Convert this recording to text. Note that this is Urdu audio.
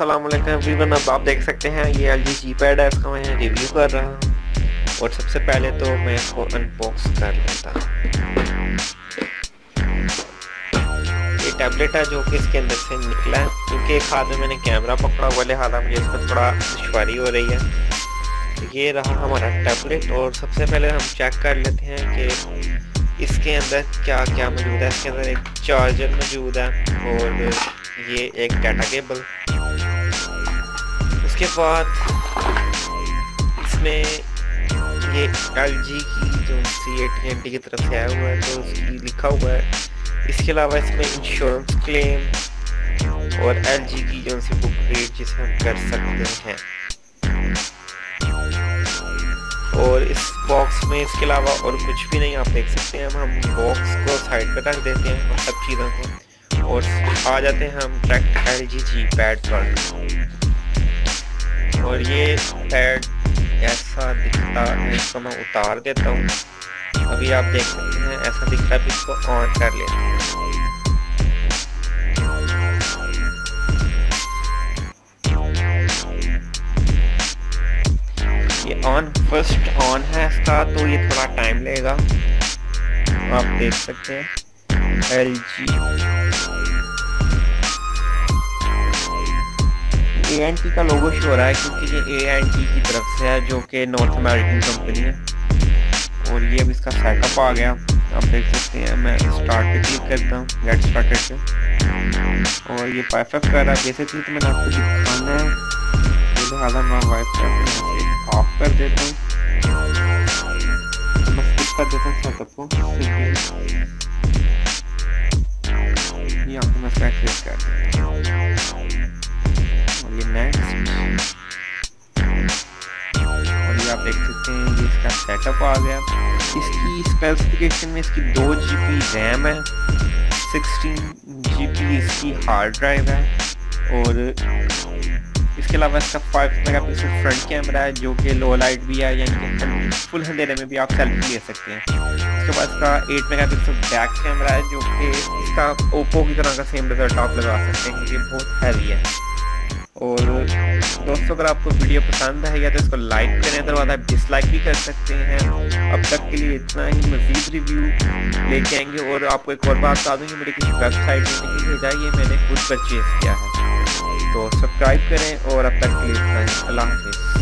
السلام علیکم ایوریون اب آپ دیکھ سکتے ہیں یہ ایل جی جی پیڈ ہے، اس کا میں ریویو کر رہا ہوں۔ اور سب سے پہلے تو میں اس کو ان باکس کر لیتا ہوں۔ یہ ٹیبلٹ ہے جو کہ اس کے اندر سے نکلا ہے۔ کیونکہ ایک ہاتھ میں میں نے کیمرہ پکڑا ہوا لہٰذا مجھے اس میں تھوڑا دشواری ہو رہی ہے۔ یہ رہا ہمارا ٹیبلٹ اور سب سے پہلے ہم چیک کر لیتے ہیں کہ اس کے اندر کیا کیا موجود ہے۔ اس کے اندر ایک چارجر موجود ہے اور یہ ایک ڈیٹا کیبل اس کے بعد اس میں یہ ایل جی کی جو سی اے ٹی کی طرف سے آیا ہوا ہے، تو اس کی لکھا ہوا ہے۔ اس کے علاوہ اس میں انشورنس کلیم اور ایل جی کی جو سی بک ریٹ جسے ہم کر سکتے ہیں۔ اور اس باکس میں اس کے علاوہ اور کچھ بھی نہیں، آپ دیکھ سکتے ہیں۔ ہم باکس کو سائڈ پہ رکھ دیتے ہیں سب چیزوں کو اور آ جاتے ہیں ہم track L G G pad پر۔ اور یہ پیڈ ایسا دکھتا ہے اس کو میں اتار دیتا ہوں۔ ابھی آپ دیکھ سکتے ہیں، ایسا دکھتا ہے، اس کو آن کر لیتے ہیں یہ آن فرسٹ آن ہے اس کا، تو یہ تھوڑا ٹائم لے گا۔ آپ دیکھ سکتے ہیں۔ L G A N T کا لوگو شو ہو رہا ہے کیونکہ یہ اے این ٹی کی طرف سے ہے جو کہ نارتھ امیریکن کمپنی ہے۔ اور یہ اب اس کا سیٹ اپ آ گیا۔ آپ دیکھ سکتے ہیں، میں اسٹارٹ پہ کلک کرتا ہوں گیٹ اسٹارٹیڈ سے اور یہ فائیو ایف کر رہا ہے۔ بیسکلی تو میں نے آپ کو دکھانا ہے۔ لہٰذا میں وائی فائی آف کر دیتا ہوں۔ میں اسکپ کر دیتا ہوں سیٹ اپ کو یہاں پہ میں سیٹ کلک کر دیتا ہوں۔ اس کا سیٹ اپ آ گیا۔ اس کی اسپیسیفکیشن میں اس کی دو جی پی ریم ہے سکسٹین جی پی اس کی ہارڈ ڈرائیو ہے اور اس کے علاوہ اس کا five megapixel front camera ہے جو کہ لو لائٹ بھی ہے یعنی کہ فل اندھیرے میں بھی آپ سیلفی لے سکتے ہیں۔ اس کے بعد اس کا eight megapixel back camera ہے جو کہ اس کا اوپو کی طرح کا سیم ریزلٹ آپ لگا سکتے ہیں، یہ بہت ہیوی ہے۔ دوستوں، اگر آپ کو ویڈیو پسند ہے یا تو اس کو لائک کریں دروازہ آپ ڈس لائک بھی کر سکتے ہیں۔ اب تک کے لیے اتنا ہی، مزید ریویو لے کے آئیں گے۔ اور آپ کو ایک اور بات بتا دوں کہ میری کسی ویب سائٹ میں نہیں بھیجا، یہ میں نے خود پرچیز کیا ہے۔ تو سبسکرائب کریں اور اب تک کے لیے اتنا ہی۔ اللہ حافظ۔